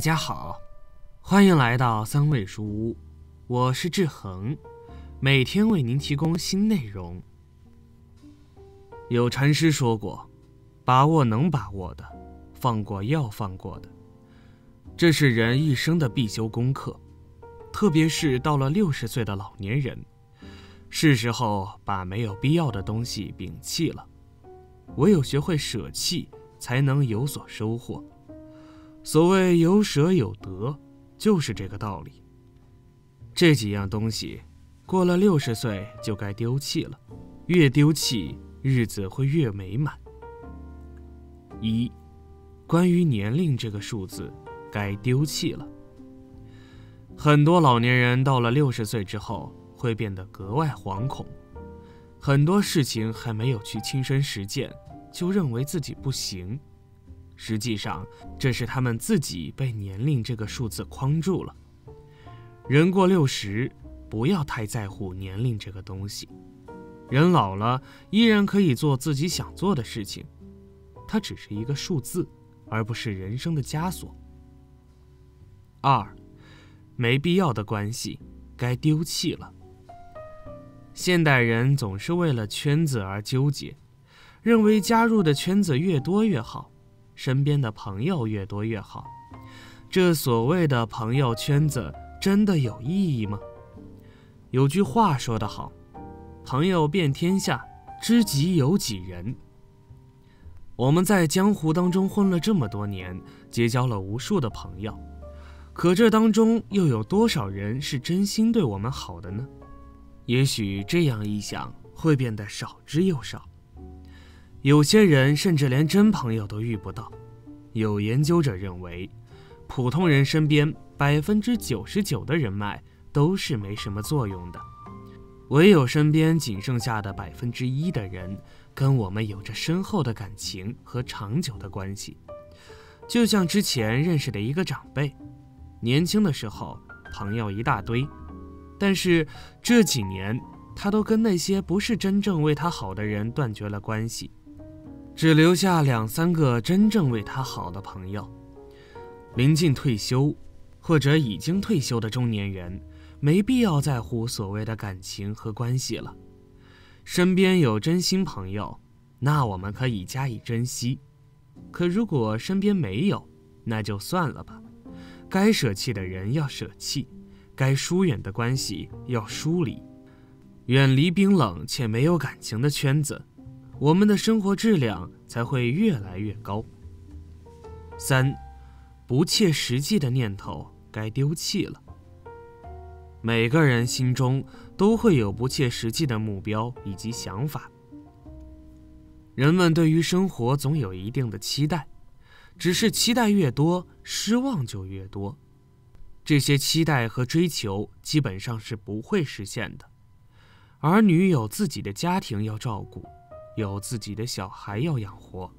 大家好，欢迎来到三味书屋，我是志恒，每天为您提供新内容。有禅师说过：“把握能把握的，放过要放过的，这是人一生的必修功课。特别是到了六十岁的老年人，是时候把没有必要的东西摒弃了。唯有学会舍弃，才能有所收获。”所谓有舍有得，就是这个道理。这几样东西，过了六十岁就该丢弃了，越丢弃，日子会越美满。一，关于年龄这个数字，该丢弃了。很多老年人到了六十岁之后，会变得格外惶恐，很多事情还没有去亲身实践，就认为自己不行。实际上，这是他们自己被年龄这个数字框住了。人过六十，不要太在乎年龄这个东西。人老了，依然可以做自己想做的事情，它只是一个数字，而不是人生的枷锁。二，没必要的关系该丢弃了。现代人总是为了圈子而纠结，认为加入的圈子越多越好。身边的朋友越多越好，这所谓的朋友圈子真的有意义吗？有句话说得好：“朋友遍天下，知己有几人。”我们在江湖当中混了这么多年，结交了无数的朋友，可这当中又有多少人是真心对我们好的呢？也许这样一想，会变得少之又少。有些人甚至连真朋友都遇不到。有研究者认为，普通人身边百分之九十九的人脉都是没什么作用的，唯有身边仅剩下的百分之一的人，跟我们有着深厚的感情和长久的关系。就像之前认识的一个长辈，年轻的时候朋友一大堆，但是这几年他都跟那些不是真正为他好的人断绝了关系。只留下两三个真正为他好的朋友。临近退休，或者已经退休的中年人，没必要在乎所谓的感情和关系了。身边有真心朋友，那我们可以加以珍惜。可如果身边没有，那就算了吧。该舍弃的人要舍弃，该疏远的关系要疏离，远离冰冷且没有感情的圈子。我们的生活质量才会越来越高。三，不切实际的念头该丢弃了。每个人心中都会有不切实际的目标以及想法。人们对于生活总有一定的期待，只是期待越多，失望就越多。这些期待和追求基本上是不会实现的。儿女有自己的家庭要照顾。有自己的小孩要养活，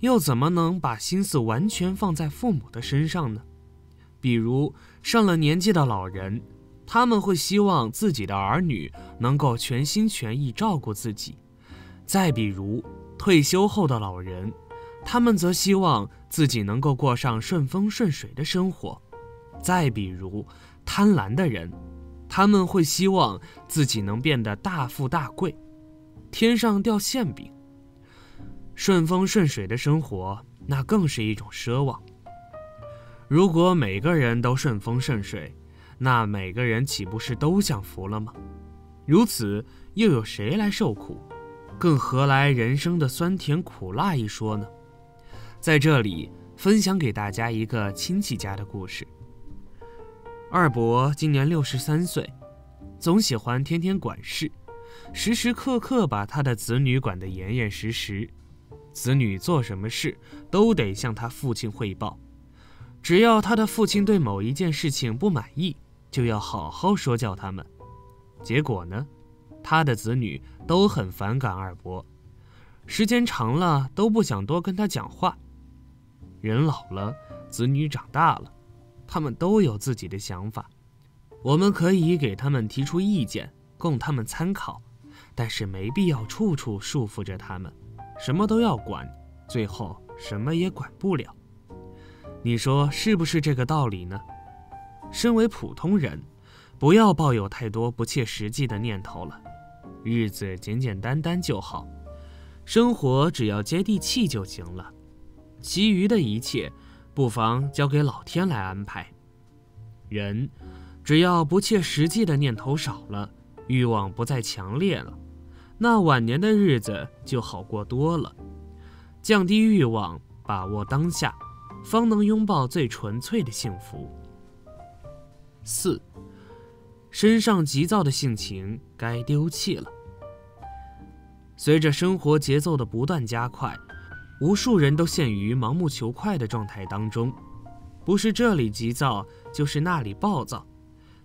又怎么能把心思完全放在父母的身上呢？比如上了年纪的老人，他们会希望自己的儿女能够全心全意照顾自己；再比如退休后的老人，他们则希望自己能够过上顺风顺水的生活；再比如贪婪的人，他们会希望自己能变得大富大贵。天上掉馅饼，顺风顺水的生活，那更是一种奢望。如果每个人都顺风顺水，那每个人岂不是都享福了吗？如此，又有谁来受苦？更何来人生的酸甜苦辣一说呢？在这里分享给大家一个亲戚家的故事。二伯今年六十三岁，总喜欢天天管事。时时刻刻把他的子女管得严严实实，子女做什么事都得向他父亲汇报。只要他的父亲对某一件事情不满意，就要好好说教他们。结果呢，他的子女都很反感二伯，时间长了都不想多跟他讲话。人老了，子女长大了，他们都有自己的想法，我们可以给他们提出意见，供他们参考。但是没必要处处束缚着他们，什么都要管，最后什么也管不了。你说是不是这个道理呢？身为普通人，不要抱有太多不切实际的念头了，日子简简单单就好，生活只要接地气就行了，其余的一切，不妨交给老天来安排。人，只要不切实际的念头少了，欲望不再强烈了，那晚年的日子就好过多了。降低欲望，把握当下，方能拥抱最纯粹的幸福。四，身上急躁的性情该丢弃了。随着生活节奏的不断加快，无数人都陷于盲目求快的状态当中，不是这里急躁，就是那里暴躁，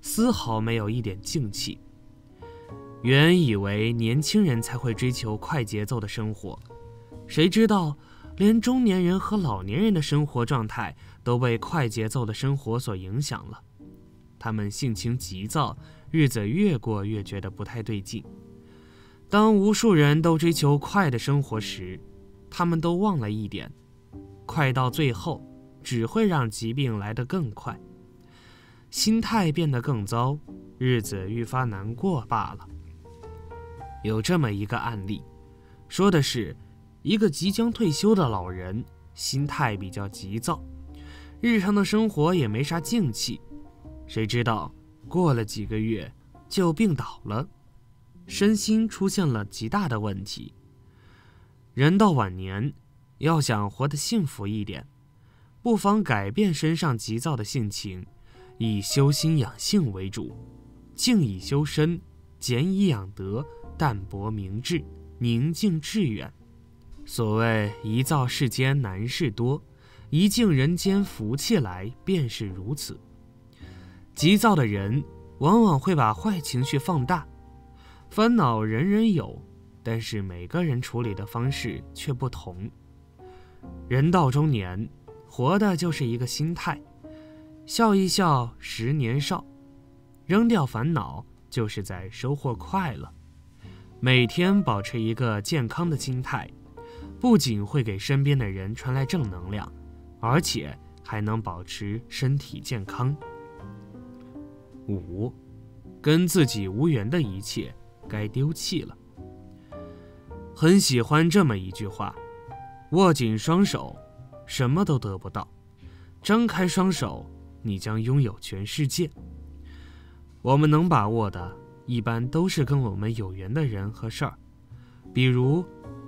丝毫没有一点静气。原以为年轻人才会追求快节奏的生活。谁知道，连中年人和老年人的生活状态都被快节奏的生活所影响了。他们性情急躁，日子越过越觉得不太对劲。当无数人都追求快的生活时，他们都忘了一点：快到最后，只会让疾病来得更快，心态变得更糟，日子愈发难过罢了。有这么一个案例，说的是。一个即将退休的老人，心态比较急躁，日常的生活也没啥静气。谁知道过了几个月就病倒了，身心出现了极大的问题。人到晚年，要想活得幸福一点，不妨改变身上急躁的性情，以修心养性为主，静以修身，俭以养德，淡泊明志，宁静致远。所谓一躁世间难事多，一静人间福气来，便是如此。急躁的人往往会把坏情绪放大，烦恼人人有，但是每个人处理的方式却不同。人到中年，活的就是一个心态，笑一笑，十年少；扔掉烦恼，就是在收获快乐。每天保持一个健康的心态。不仅会给身边的人传来正能量，而且还能保持身体健康。五，跟自己无缘的一切该丢弃了。很喜欢这么一句话：握紧双手，什么都得不到；张开双手，你将拥有全世界。我们能把握的，一般都是跟我们有缘的人和事儿，比如。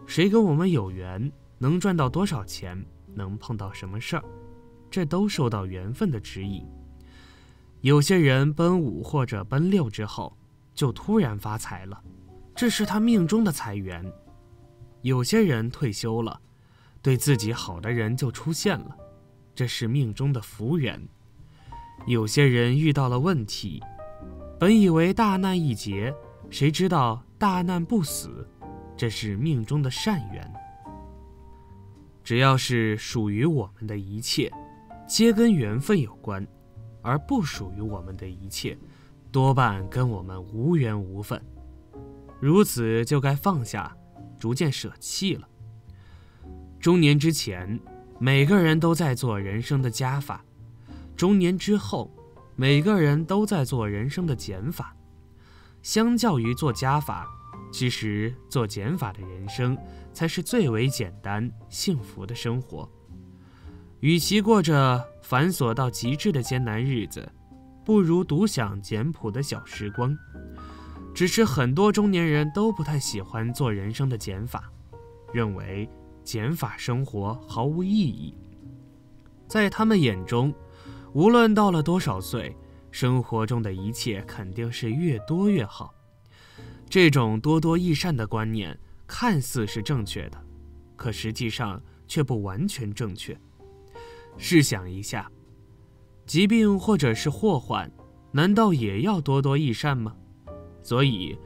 谁跟我们有缘，能赚到多少钱，能碰到什么事儿，这都受到缘分的指引。有些人奔五或者奔六之后，就突然发财了，这是他命中的财源；有些人退休了，对自己好的人就出现了，这是命中的福缘；有些人遇到了问题，本以为大难一劫，谁知道大难不死。这是命中的善缘。只要是属于我们的一切，皆跟缘分有关；而不属于我们的一切，多半跟我们无缘无分。如此就该放下，逐渐舍弃了。中年之前，每个人都在做人生的加法；中年之后，每个人都在做人生的减法。相较于做加法，其实做减法的人生才是最为简单幸福的生活。与其过着繁琐到极致的艰难日子，不如独享简朴的小时光。只是很多中年人都不太喜欢做人生的减法，认为减法生活毫无意义。在他们眼中，无论到了多少岁，生活中的一切肯定是越多越好。这种多多益善的观念看似是正确的，可实际上却不完全正确。试想一下，疾病或者是祸患，难道也要多多益善吗？所以，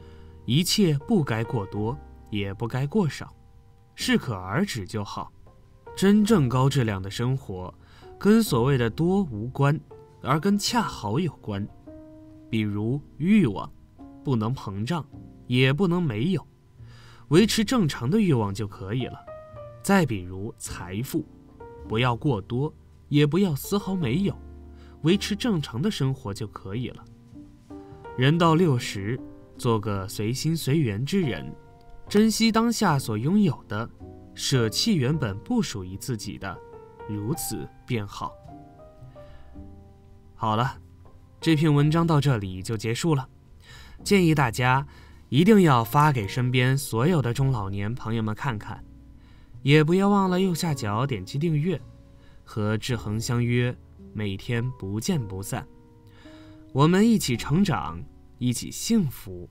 一切不该过多，也不该过少，适可而止就好。真正高质量的生活，跟所谓的多无关，而跟恰好有关。比如欲望，不能膨胀。也不能没有，维持正常的欲望就可以了。再比如财富，不要过多，也不要丝毫没有，维持正常的生活就可以了。人到六十，做个随心随缘之人，珍惜当下所拥有的，舍弃原本不属于自己的，如此便好。好了，这篇文章到这里就结束了。建议大家一定要发给身边所有的中老年朋友们看看，也不要忘了右下角点击订阅，和志恒相约，每天不见不散。我们一起成长，一起幸福。